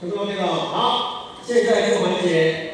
他说那个好现在这个环节